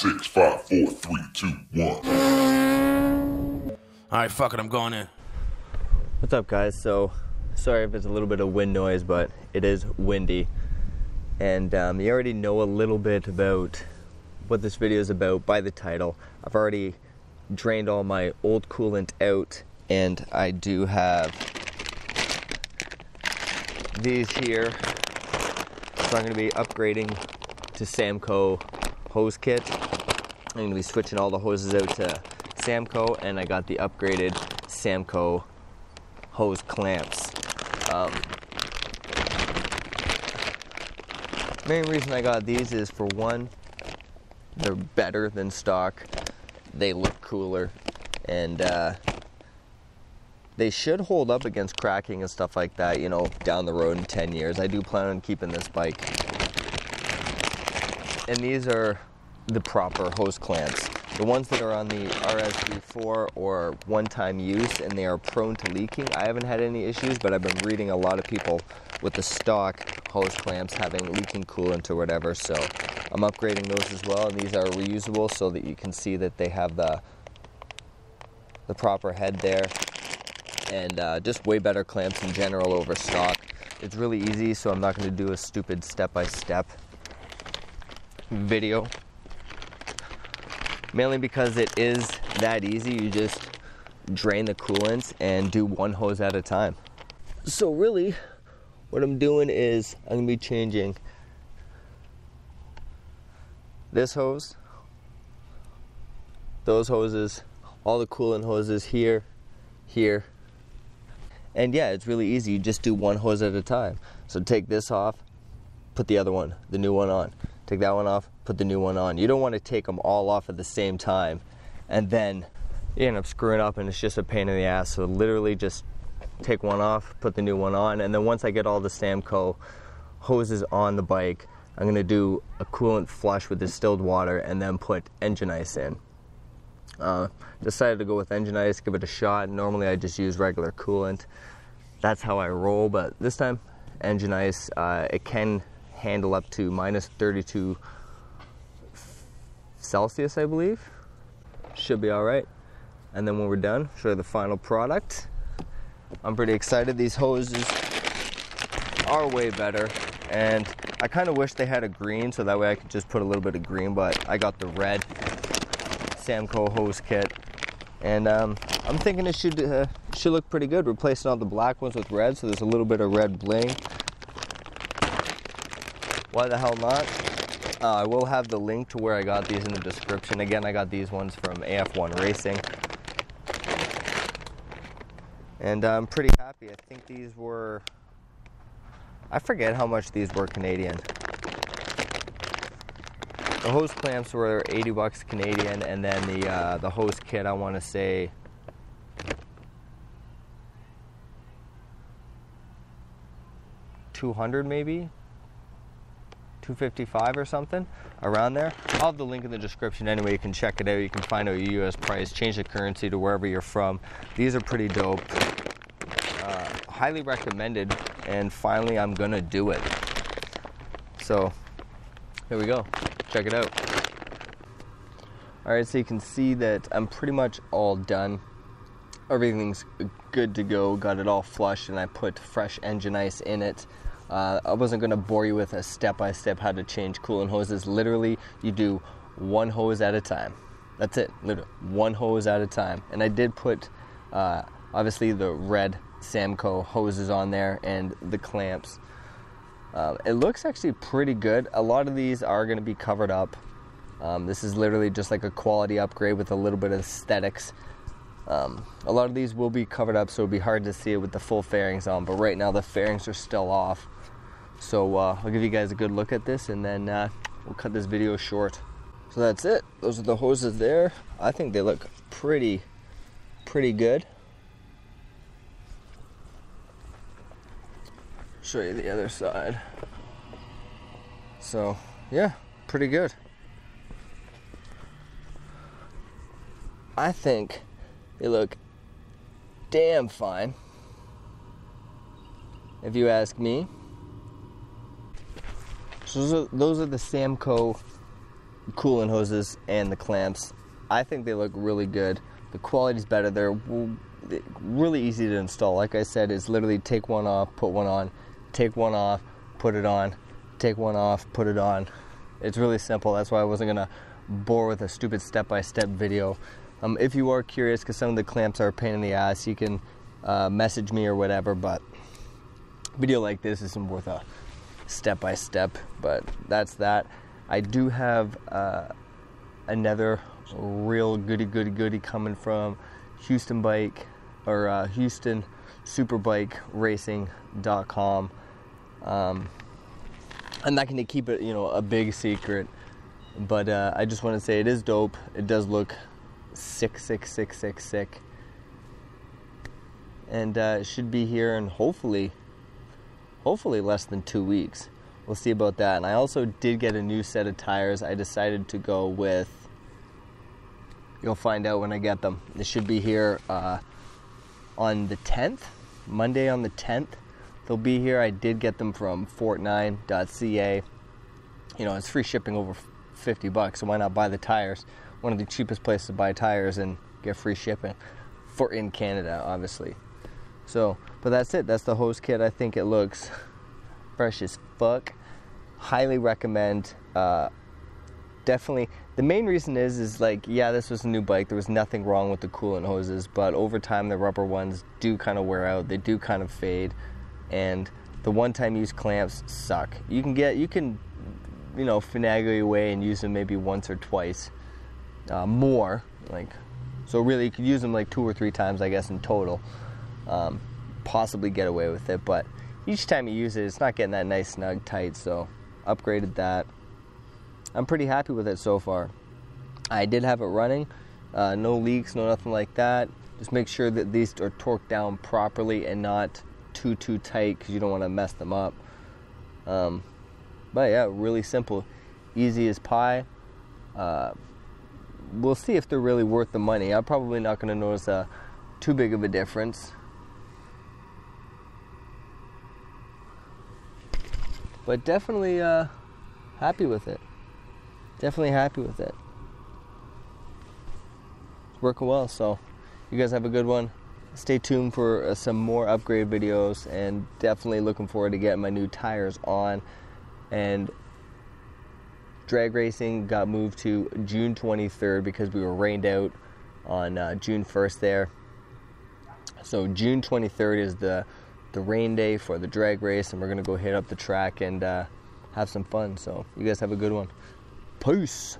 Six, five, four, three, two, one. All right, fuck it, I'm going in. What's up, guys? So, sorry if it's a little bit of wind noise, but it is windy. And um, you already know a little bit about what this video is about by the title. I've already drained all my old coolant out, and I do have these here. So, I'm going to be upgrading to Samco hose kit. I'm to be switching all the hoses out to Samco, and I got the upgraded Samco hose clamps. Um, main reason I got these is for one, they're better than stock. They look cooler, and uh, they should hold up against cracking and stuff like that. You know, down the road in 10 years. I do plan on keeping this bike, and these are the proper hose clamps. The ones that are on the RSV4 or one-time use and they are prone to leaking, I haven't had any issues, but I've been reading a lot of people with the stock hose clamps having leaking coolant or whatever, so I'm upgrading those as well, and these are reusable so that you can see that they have the the proper head there, and uh, just way better clamps in general over stock. It's really easy, so I'm not going to do a stupid step-by-step video mainly because it is that easy. You just drain the coolant and do one hose at a time. So really, what I'm doing is I'm gonna be changing this hose, those hoses, all the coolant hoses here, here, and yeah, it's really easy. You just do one hose at a time. So take this off, put the other one, the new one on. Take that one off, put the new one on. You don't want to take them all off at the same time and then you end up screwing up and it's just a pain in the ass. So literally just take one off, put the new one on, and then once I get all the Samco hoses on the bike, I'm gonna do a coolant flush with distilled water and then put engine ice in. Uh, decided to go with engine ice, give it a shot. Normally I just use regular coolant. That's how I roll, but this time engine ice, uh, it can handle up to minus 32 Celsius, I believe. Should be all right. And then when we're done, show you the final product. I'm pretty excited. These hoses are way better. And I kind of wish they had a green so that way I could just put a little bit of green, but I got the red Samco hose kit. And um, I'm thinking it should uh, should look pretty good, replacing all the black ones with red, so there's a little bit of red bling. Why the hell not? Uh, I will have the link to where I got these in the description. Again, I got these ones from AF1 Racing. And I'm pretty happy. I think these were, I forget how much these were Canadian. The hose clamps were 80 bucks Canadian, and then the uh, the hose kit I want to say two hundred maybe 255 or something around there. I'll have the link in the description anyway. You can check it out. You can find out your US price, change the currency to wherever you're from. These are pretty dope. Uh, highly recommended. And finally, I'm gonna do it. So here we go. Check it out. All right, so you can see that I'm pretty much all done. Everything's good to go. Got it all flushed, and I put fresh engine ice in it. Uh, I wasn't going to bore you with a step by step how to change coolant hoses. Literally, you do one hose at a time. That's it, literally, one hose at a time. And I did put, uh, obviously, the red Samco hoses on there and the clamps. Um, it looks actually pretty good. A lot of these are going to be covered up. Um, this is literally just like a quality upgrade with a little bit of aesthetics. Um, a lot of these will be covered up, so it'll be hard to see it with the full fairings on. But right now, the fairings are still off. So uh, I'll give you guys a good look at this, and then uh, we'll cut this video short. So that's it. Those are the hoses there. I think they look pretty, pretty good. Show you the other side. So yeah, pretty good. I think they look damn fine. If you ask me. So those are, those are the Samco coolant hoses and the clamps. I think they look really good. The quality's better. They're really easy to install. Like I said, is literally take one off, put one on, take one off, put it on, take one off, put it on. It's really simple. That's why I wasn't gonna bore with a stupid step-by-step video. Um, if you are curious, because some of the clamps are a pain in the ass, you can uh, message me or whatever. But video like this isn't worth a step-by-step. But that's that. I do have uh, another real goody goody goody coming from Houston Bike or uh, Houston Superbike Racing.com. Um, I'm not going to keep it, you know, a big secret, but uh, I just want to say it is dope. It does look sick, sick, sick, sick, sick, and uh, it should be here and hopefully, hopefully less than two weeks. We'll see about that. And I also did get a new set of tires. I decided to go with. You'll find out when I get them. They should be here uh, on the 10th, Monday on the 10th. They'll be here. I did get them from FortNine.ca. You know, it's free shipping over 50 bucks, so why not buy the tires? One of the cheapest places to buy tires and get free shipping for in Canada, obviously. So, but that's it. That's the hose kit. I think it looks fresh as fuck. Highly recommend. Uh, definitely. The main reason is, is like, yeah, this was a new bike. There was nothing wrong with the coolant hoses, but over time, the rubber ones do kind of wear out. They do kind of fade and the one-time use clamps suck. You can get you can you know finagle your way and use them maybe once or twice uh, more like so really you could use them like two or three times I guess in total um, possibly get away with it but each time you use it it's not getting that nice snug tight so upgraded that I'm pretty happy with it so far I did have it running uh, no leaks no nothing like that just make sure that these are torqued down properly and not too too tight because you don't want to mess them up. Um, but yeah, really simple, easy as pie. Uh, we'll see if they're really worth the money. I'm probably not going to notice a, too big of a difference. But definitely uh, happy with it. Definitely happy with it. It's working well, so you guys have a good one stay tuned for uh, some more upgrade videos and definitely looking forward to getting my new tires on and drag racing got moved to June 23rd because we were rained out on uh, June 1st there so June 23rd is the the rain day for the drag race and we're gonna go hit up the track and uh, have some fun. So you guys have a good one. Peace